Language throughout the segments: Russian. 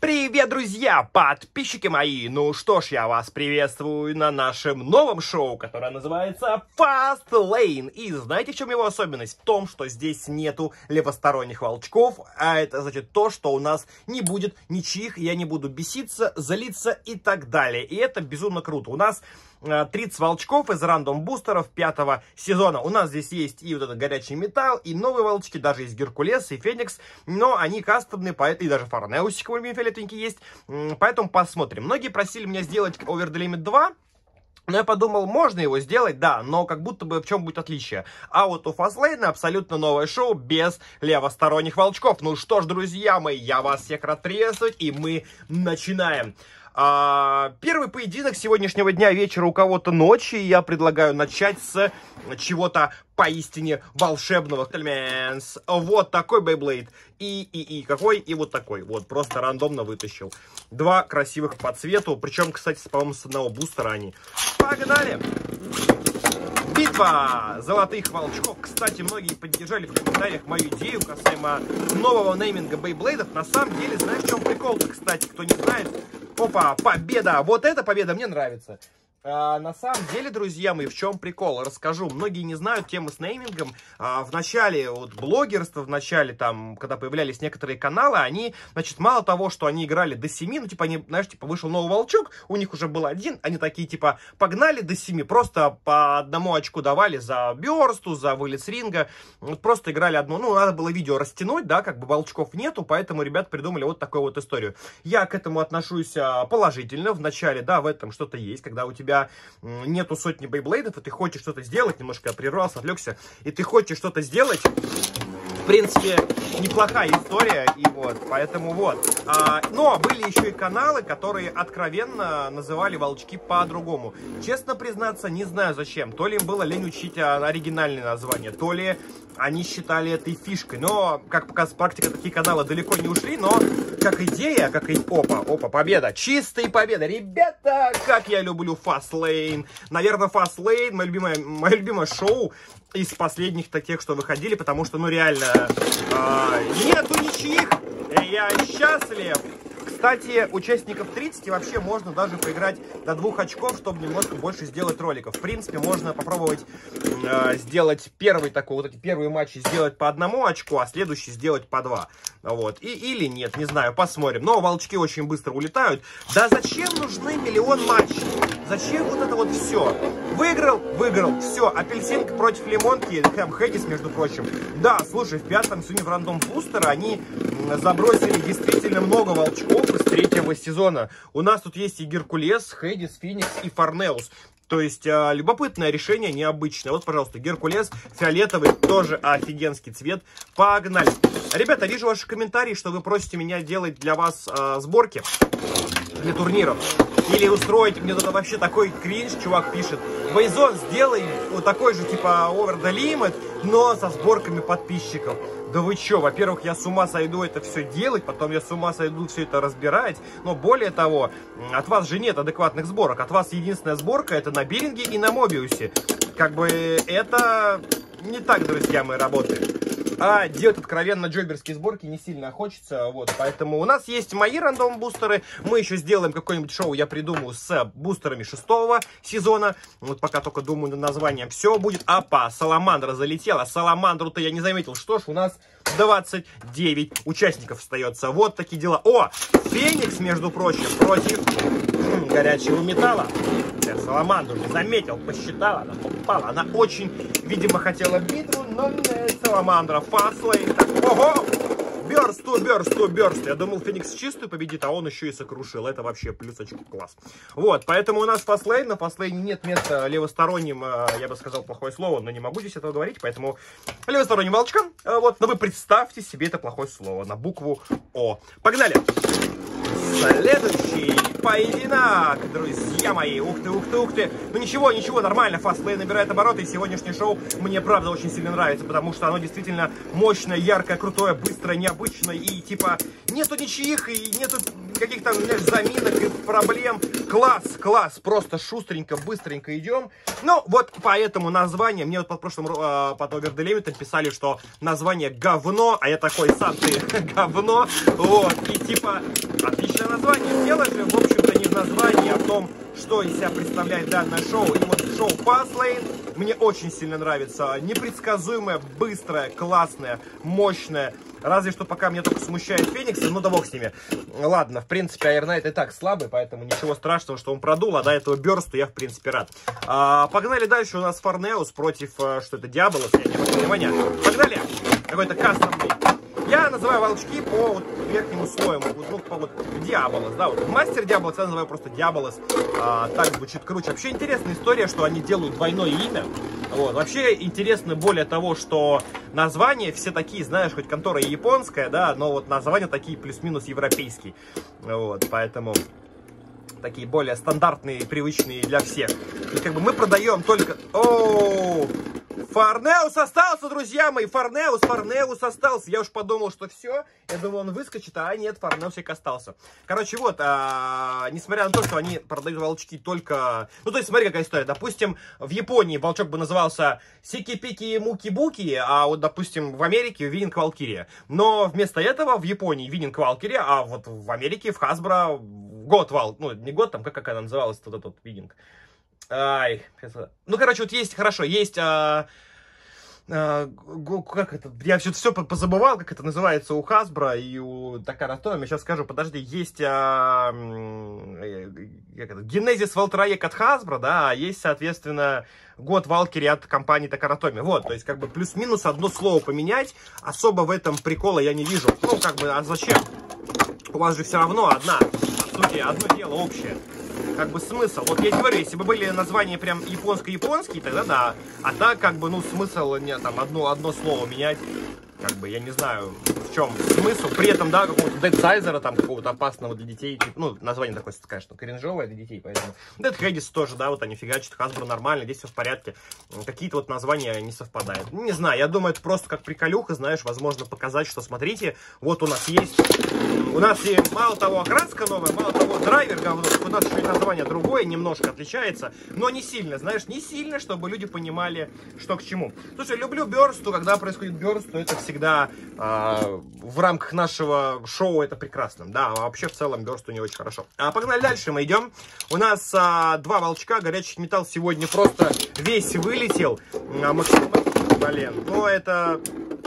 Привет, друзья, подписчики мои! Ну что ж, я вас приветствую на нашем новом шоу, которое называется Fast Lane. И знаете, в чем его особенность? В том, что здесь нету левосторонних волчков, а это значит то, что у нас не будет ничьих, я не буду беситься, залиться и так далее. И это безумно круто. У нас 30 э, волчков из рандом бустеров пятого сезона. У нас здесь есть и вот этот горячий металл, и новые волчки, даже есть Геркулес и Феникс, но они кастомные, и даже Фарнеусик, фиолетовенький есть, поэтому посмотрим. Многие просили меня сделать Over the Limit 2, но я подумал, можно его сделать, да, но как будто бы в чем будет отличие. А вот у Фазлейна абсолютно новое шоу без левосторонних волчков. Ну что ж, друзья мои, я вас всех рад приветствовать, и мы начинаем. А, первый поединок сегодняшнего дня вечера у кого-то ночи. Я предлагаю начать с чего-то поистине волшебного. Вот такой Бейблейд. И, и, и какой, и вот такой. Вот, просто рандомно вытащил. Два красивых по цвету. Причем, кстати, по-моему, с одного бустера они. Погнали! Битва золотых волчков. Кстати, многие поддержали в комментариях мою идею касаемо нового нейминга Бейблейдов. На самом деле, знаешь, в чем прикол-то, кстати, кто не знает? Опа, победа! Вот эта победа мне нравится. А, на самом деле, друзья мои, в чем прикол? Расскажу. Многие не знают темы с неймингом. А, в начале вот, блогерства, в начале, там, когда появлялись некоторые каналы, они, значит, мало того, что они играли до 7, ну, типа, они, знаешь, типа, вышел новый волчок, у них уже был один, они такие, типа, погнали до 7, просто по одному очку давали за бёрсту, за вылет с ринга, вот просто играли одно, ну, надо было видео растянуть, да, как бы волчков нету, поэтому ребята придумали вот такую вот историю. Я к этому отношусь а, положительно, в начале, да, в этом что-то есть, когда у тебя тебя нету сотни бейблейдов, и ты хочешь что-то сделать, немножко прервался, отвлекся, и ты хочешь что-то сделать, в принципе, неплохая история, и вот, поэтому вот. А, но были еще и каналы, которые откровенно называли волчки по-другому. Честно признаться, не знаю зачем. То ли им было лень учить оригинальные названия, то ли они считали этой фишкой. Но, как показывает практика, такие каналы далеко не ушли, но как идея, как и... Опа, опа, победа, чистая победа. Ребята, как я люблю Fastlane. Наверное, Fastlane, мое любимое, мое любимое шоу из последних таких, что выходили, потому что, ну, реально, э, нету ничьих, я счастлив. Кстати, участников 30 вообще можно даже поиграть до двух очков, чтобы немножко больше сделать роликов. В принципе, можно попробовать э, сделать первый такой, вот эти первые матчи сделать по одному очку, а следующий сделать по два. Вот. И, или нет, не знаю, посмотрим. Но волчки очень быстро улетают. Да зачем нужны миллион матчей? Зачем вот это вот все? Выиграл, выиграл, все. Апельсинка против лимонки, Хэм Хэггис, между прочим. Да, слушай, в пятом сегодня в рандом бустера они забросили действительно много волчков третьего сезона. У нас тут есть и Геркулес, Хейдис, Феникс и Фарнеус. То есть, э, любопытное решение, необычное. Вот, пожалуйста, Геркулес, фиолетовый, тоже офигенский цвет. Погнали! Ребята, вижу ваши комментарии, что вы просите меня делать для вас э, сборки для турниров. Или устроить мне тут вообще такой кринж, чувак пишет. Вейзон, сделай вот такой же, типа, over the limit, но со сборками подписчиков. Да вы чё, во-первых, я с ума сойду это все делать, потом я с ума сойду все это разбирать, но более того, от вас же нет адекватных сборок, от вас единственная сборка это на Биллинге и на Мобиусе. Как бы это не так, друзья мои, работает. А делать откровенно джойберские сборки не сильно хочется, вот, поэтому у нас есть мои рандом-бустеры, мы еще сделаем какое-нибудь шоу, я придумаю, с бустерами шестого сезона, вот пока только думаю над названием, все будет, апа, Саламандра залетела, Саламандру-то я не заметил, что ж, у нас 29 участников остается, вот такие дела. О, Феникс, между прочим, против горячего металла. Я Саламандру не заметил, посчитала, она попала. Она очень, видимо, хотела битву, но Саламандра фаслейн. Ого! Бёрст, то бёрст, то бёрст. Я думал, Феникс чистую победит, а он еще и сокрушил. Это вообще плюс очко класс. Вот, поэтому у нас фастлейн. На фастлейне нет места левосторонним, э, я бы сказал плохое слово, но не могу здесь этого говорить, поэтому левосторонним волчкам. Э, вот, но вы представьте себе это плохое слово на букву О. Погнали! Следующий поединок, друзья мои. Ух ты, ух ты, ух ты. Ну ничего, ничего, нормально. Фастлей набирает обороты. И сегодняшнее шоу мне правда очень сильно нравится, потому что оно действительно мощное, яркое, крутое, быстрое, необычное и типа нету ничьих и нету каких-то, знаешь, заминок и проблем. Класс, класс, просто шустренько, быстренько идем. Ну, вот поэтому название, мне вот под прошлым, э, под Оверделимитом писали, что название говно, а я такой, сам ты говно, вот, и типа, отличное название. Дело же, в общем-то, не в названии, а в том, что из себя представляет данное шоу. И вот шоу Fastlane мне очень сильно нравится. Непредсказуемое, быстрое, классное, мощное. Разве что пока меня только смущает Феникс, ну да бог с ними. Ладно, в принципе, Айрнайт и так слабый, поэтому ничего страшного, что он продул, а до этого Бёрсту я, в принципе, рад. А, погнали дальше, у нас Форнеус против, э, что это, Диаболос, я не могу внимания. Погнали! Какой-то кастомный я называю волчки по вот, верхнему слою, ну, по вот Диаболос, да, вот мастер Диаболос, я называю просто Диаболос, а, так звучит круче. Вообще интересная история, что они делают двойное имя, вот. Вообще интересно более того, что названия все такие, знаешь, хоть контора японская, да, но вот названия такие плюс-минус европейские, вот, поэтому такие более стандартные, привычные для всех. И как бы мы продаем только... О, Фарнеус остался, друзья мои, Фарнеус, Фарнеус остался. Я уж подумал, что все, я думал, он выскочит, а нет, Фарнеусик остался. Короче, вот, а, несмотря на то, что они продают волчки только... Ну, то есть, смотри, какая история. Допустим, в Японии волчок бы назывался Сики-Пики Муки-Буки, а вот, допустим, в Америке Winning Valkyrie. Но вместо этого в Японии Winning Valkyrie, а вот в Америке, в Hasbro, God Val, ну, не год, там, как, как она называлась, тот этот Winning. Ай, ну, короче, вот есть, хорошо, есть, а, а, как это, я все, все позабывал, как это называется у Хасбра и у Такаратоми, сейчас скажу, подожди, есть а, э, как это, Генезис Волтраек от Хасбра, да, а есть, соответственно, год Валкери от компании Такаратоми, вот, то есть, как бы, плюс-минус одно слово поменять, особо в этом прикола я не вижу, ну, как бы, а зачем? У вас же все равно одна, по сути, одно дело общее как бы смысл. Вот я говорю, если бы были названия прям японско-японские, тогда да. А так, как бы, ну, смысл не там одно, одно слово менять как бы, я не знаю, в чем смысл. При этом, да, какого-то дедсайзера, там, какого-то опасного для детей, типа, ну, название такое, конечно, кринжовое для детей, поэтому. Dead Hades тоже, да, вот они фигачат, Hasbro нормально, здесь все в порядке. Какие-то вот названия не совпадают. Не знаю, я думаю, это просто как приколюха, знаешь, возможно, показать, что, смотрите, вот у нас есть, у нас и мало того окраска новая, мало того драйвер говно, у нас еще и название другое, немножко отличается, но не сильно, знаешь, не сильно, чтобы люди понимали, что к чему. Слушай, люблю Бёрсту, когда происходит Бёрст, то это всегда э, в рамках нашего шоу это прекрасно. Да, а вообще в целом Бёрсту не очень хорошо. А, погнали дальше, мы идем. У нас а, два волчка, горячий металл сегодня просто весь вылетел. А, максимум... Блин, ну это...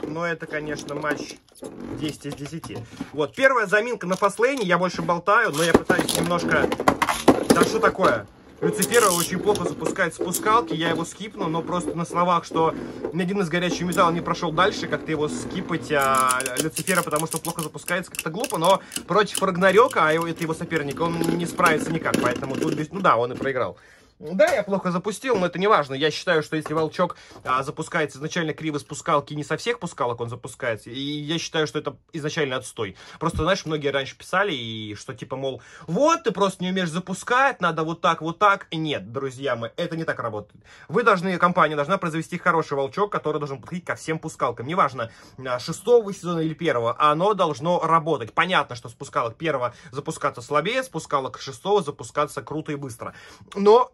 Ну это, конечно, матч 10 из 10. Вот, первая заминка на фастлейне, я больше болтаю, но я пытаюсь немножко... Да что такое? Люцифера очень плохо запускает спускалки, я его скипну, но просто на словах, что ни один из горячего металла не прошел дальше, как-то его скипать а, Люцифера, потому что плохо запускается, как-то глупо, но против Рагнарёка, а это его соперник, он не справится никак, поэтому тут, ну да, он и проиграл. Да, я плохо запустил, но это не важно. Я считаю, что если волчок а, запускается изначально криво спускалки, не со всех пускалок он запускается, и я считаю, что это изначально отстой. Просто, знаешь, многие раньше писали, и что типа, мол, вот, ты просто не умеешь запускать, надо вот так, вот так. Нет, друзья мои, это не так работает. Вы должны, компания должна произвести хороший волчок, который должен подходить ко всем пускалкам. Неважно, а, шестого сезона или первого, оно должно работать. Понятно, что спускалок первого запускаться слабее, спускалок шестого запускаться круто и быстро. Но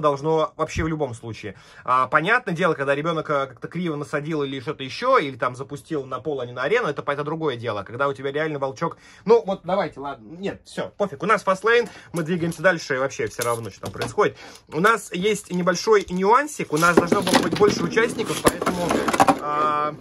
должно вообще в любом случае. А, понятное дело, когда ребенок э, как-то криво насадил или что-то еще, или там запустил на пол, а не на арену, это, это другое дело. Когда у тебя реально волчок... Ну, вот давайте, ладно. Нет, все, пофиг. У нас фастлейн, мы двигаемся дальше, и вообще все равно, что там происходит. У нас есть небольшой нюансик, у нас должно было быть больше участников, поэтому... А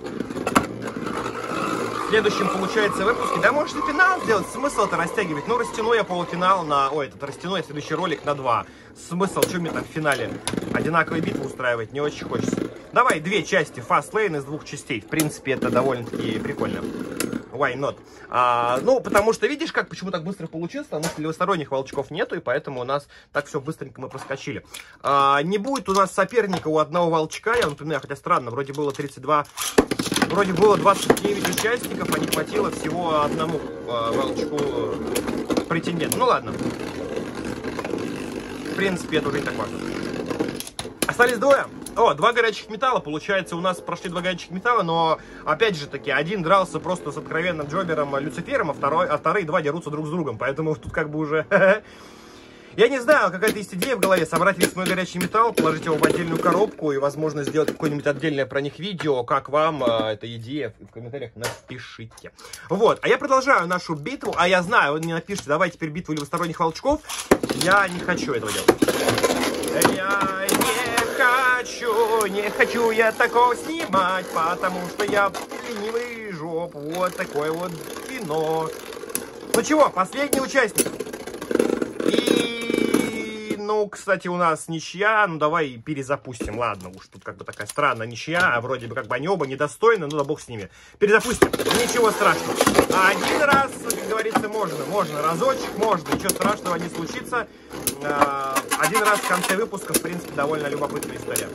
следующем, получается, выпуске. Да можешь и финал сделать, смысл это растягивать. Ну, растяну я полуфинал на... Ой, этот растяну я следующий ролик на два. Смысл, что мне там в финале одинаковые битвы устраивать, не очень хочется. Давай две части, фастлейн из двух частей. В принципе, это довольно-таки прикольно. Why not? А, ну, потому что, видишь, как почему так быстро получилось? Потому что левосторонних волчков нету, и поэтому у нас так все быстренько мы проскочили. А, не будет у нас соперника у одного волчка, я напоминаю, хотя странно, вроде было 32 Вроде было 29 участников, а не хватило всего одному э, волчку э, претенденту. Ну ладно. В принципе, это уже не так важно. Остались двое. О, два горячих металла, получается, у нас прошли два горячих металла, но, опять же таки, один дрался просто с откровенным Джобером Люцифером, а, второй, а вторые два дерутся друг с другом, поэтому тут как бы уже... Я не знаю, какая-то есть идея в голове, собрать весь мой горячий металл, положить его в отдельную коробку и, возможно, сделать какое-нибудь отдельное про них видео. Как вам э, эта идея? В комментариях напишите. Вот, а я продолжаю нашу битву. А я знаю, вы мне напишите, давай теперь битву левосторонних волчков. Я не хочу этого делать. Я не хочу, не хочу я такого снимать, потому что я ленивый жоп. Вот такое вот кино. Ну чего, последний участник. Ну, кстати, у нас ничья. Ну, давай перезапустим. Ладно, уж тут как бы такая странная ничья. А вроде бы как бы они оба недостойны. Ну, да бог с ними. Перезапустим. Ничего страшного. Один раз, как говорится, можно. Можно. Разочек можно. Ничего страшного не случится. А, один раз в конце выпуска, в принципе, довольно любопытная история.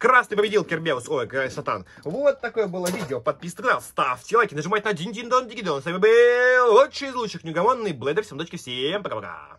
Красный победил Кербеус, ой, Сатан. Вот такое было видео. Подписывайтесь на канал, ставьте лайки, нажимайте на дин дин дон дигидон. С вами был лучший из лучших неугомонный Блэдер. Всем дочки, всем пока-пока.